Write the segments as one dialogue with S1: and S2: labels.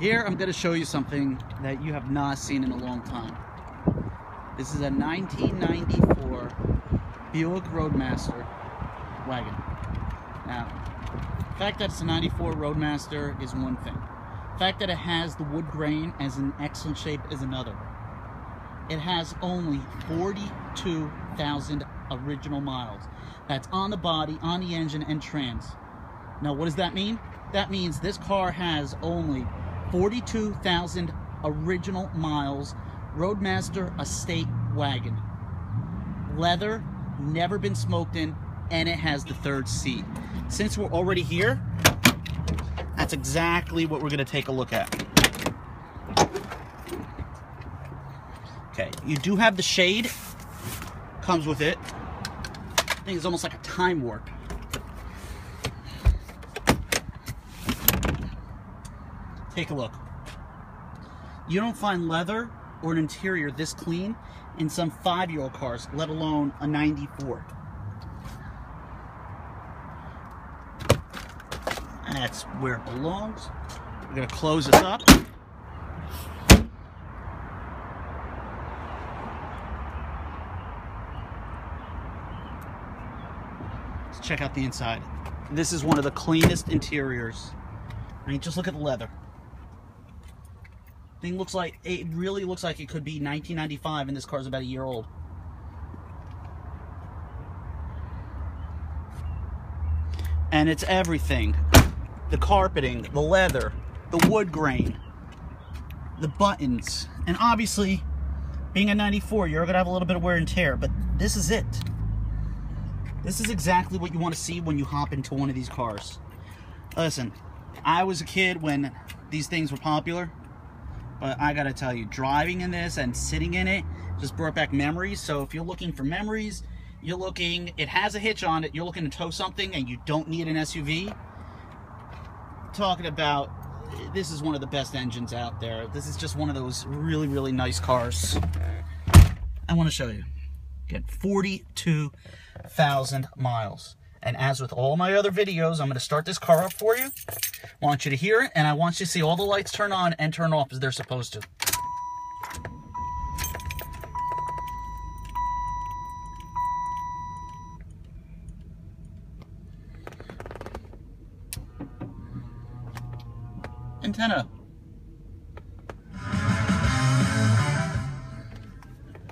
S1: Here I'm going to show you something that you have not seen in a long time. This is a 1994 Buick Roadmaster wagon. Now, the fact that it's a 94 Roadmaster is one thing. The fact that it has the wood grain as an excellent shape is another. It has only 42,000 original miles. That's on the body, on the engine, and trans. Now, what does that mean? That means this car has only 42,000 original miles Roadmaster Estate Wagon. Leather, never been smoked in, and it has the third seat. Since we're already here, that's exactly what we're gonna take a look at. Okay, you do have the shade, comes with it. I think it's almost like a time warp. Take a look. You don't find leather or an interior this clean in some five-year-old cars, let alone a 94. That's where it belongs. We're gonna close this up. Let's check out the inside. This is one of the cleanest interiors. I mean, just look at the leather. Thing looks like, it really looks like it could be 1995 and this car's about a year old. And it's everything. The carpeting, the leather, the wood grain, the buttons. And obviously, being a 94, you're gonna have a little bit of wear and tear, but this is it. This is exactly what you want to see when you hop into one of these cars. Listen, I was a kid when these things were popular, but I gotta tell you, driving in this and sitting in it just brought back memories. So if you're looking for memories, you're looking, it has a hitch on it, you're looking to tow something and you don't need an SUV, talking about, this is one of the best engines out there. This is just one of those really, really nice cars. I wanna show you. Get 42,000 miles. And as with all my other videos, I'm going to start this car up for you. I want you to hear it, and I want you to see all the lights turn on and turn off as they're supposed to. Antenna.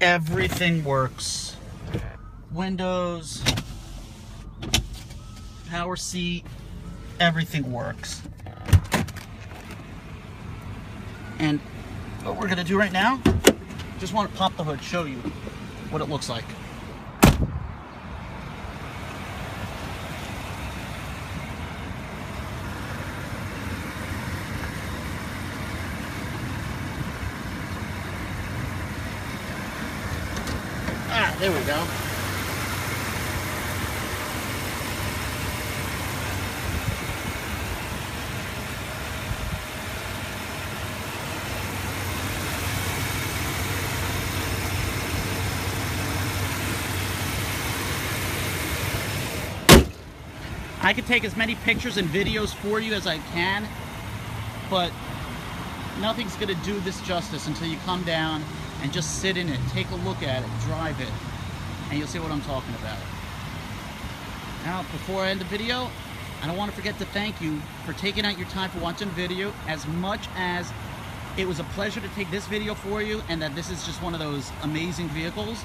S1: Everything works. Windows, power seat, everything works. And what we're gonna do right now, just want to pop the hood, show you what it looks like. Ah, there we go. I can take as many pictures and videos for you as I can, but nothing's gonna do this justice until you come down and just sit in it, take a look at it, drive it, and you'll see what I'm talking about. Now, before I end the video, I don't want to forget to thank you for taking out your time for watching the video as much as it was a pleasure to take this video for you and that this is just one of those amazing vehicles.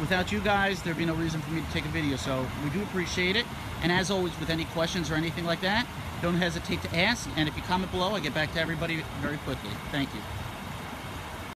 S1: Without you guys, there'd be no reason for me to take a video, so we do appreciate it. And as always, with any questions or anything like that, don't hesitate to ask. And if you comment below, I get back to everybody very quickly. Thank you.